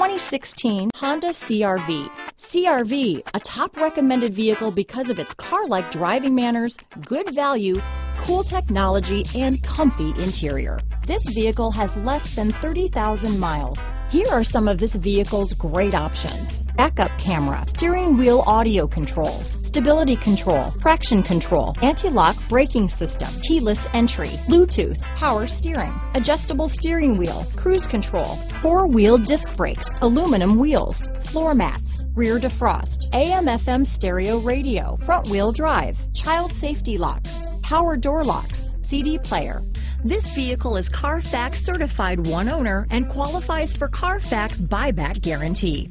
2016 Honda CRV. CRV, a top recommended vehicle because of its car-like driving manners, good value, cool technology, and comfy interior. This vehicle has less than 30,000 miles. Here are some of this vehicle's great options. Backup camera, steering wheel audio controls, stability control, traction control, anti-lock braking system, keyless entry, Bluetooth, power steering, adjustable steering wheel, cruise control, four-wheel disc brakes, aluminum wheels, floor mats, rear defrost, AM FM stereo radio, front wheel drive, child safety locks, power door locks, CD player. This vehicle is Carfax certified one owner and qualifies for Carfax buyback guarantee.